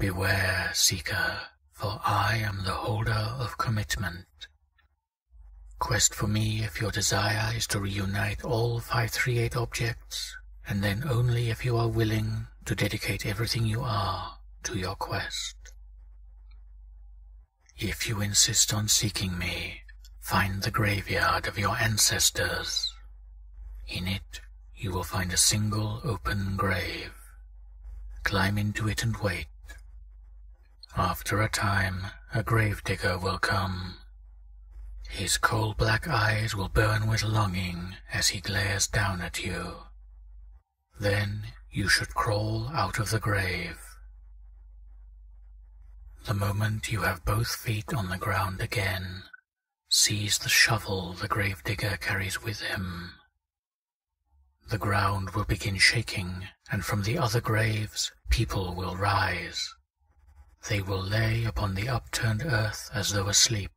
Beware, seeker, for I am the holder of commitment. Quest for me if your desire is to reunite all 538 objects, and then only if you are willing to dedicate everything you are to your quest. If you insist on seeking me, find the graveyard of your ancestors. In it, you will find a single open grave. Climb into it and wait. After a time, a gravedigger will come. His coal-black eyes will burn with longing as he glares down at you. Then you should crawl out of the grave. The moment you have both feet on the ground again, seize the shovel the gravedigger carries with him. The ground will begin shaking, and from the other graves people will rise. They will lay upon the upturned earth as though asleep,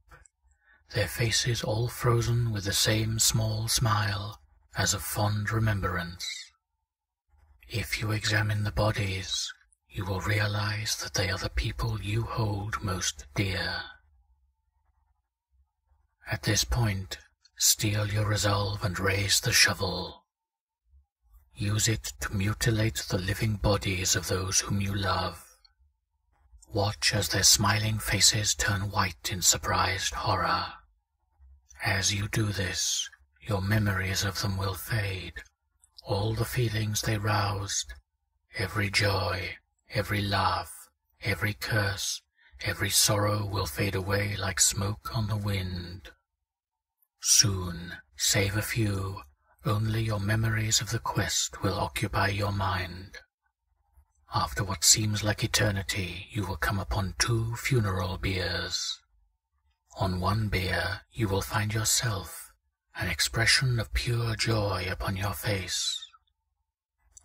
their faces all frozen with the same small smile as of fond remembrance. If you examine the bodies, you will realize that they are the people you hold most dear. At this point, steel your resolve and raise the shovel. Use it to mutilate the living bodies of those whom you love. Watch as their smiling faces turn white in surprised horror. As you do this, your memories of them will fade, all the feelings they roused, every joy, every laugh, every curse, every sorrow will fade away like smoke on the wind. Soon, save a few, only your memories of the quest will occupy your mind. After what seems like eternity, you will come upon two funeral biers. On one bier you will find yourself, an expression of pure joy upon your face.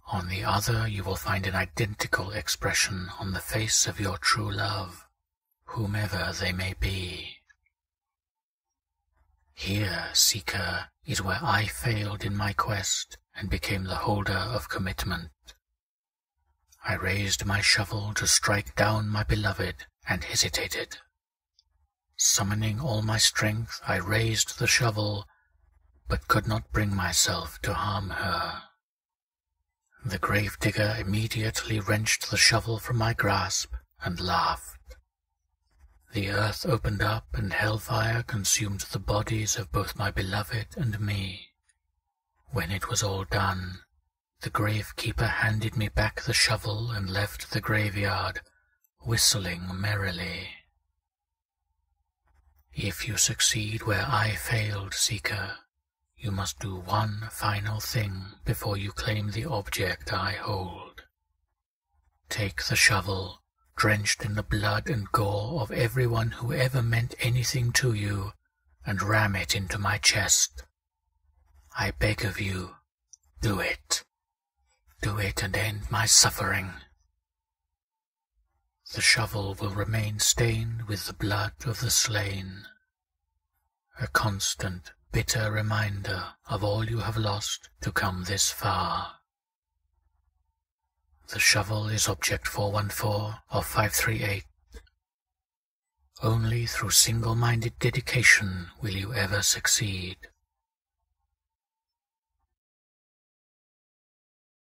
On the other you will find an identical expression on the face of your true love, whomever they may be. Here, seeker, is where I failed in my quest and became the holder of commitment. I raised my shovel to strike down my beloved and hesitated. Summoning all my strength, I raised the shovel, but could not bring myself to harm her. The gravedigger immediately wrenched the shovel from my grasp and laughed. The earth opened up and hellfire consumed the bodies of both my beloved and me. When it was all done, the gravekeeper handed me back the shovel and left the graveyard, whistling merrily. If you succeed where I failed, Seeker, you must do one final thing before you claim the object I hold. Take the shovel drenched in the blood and gore of everyone who ever meant anything to you, and ram it into my chest. I beg of you, do it. It and end my suffering. The shovel will remain stained with the blood of the slain. A constant, bitter reminder of all you have lost to come this far. The shovel is object 414 of 538. Only through single-minded dedication will you ever succeed.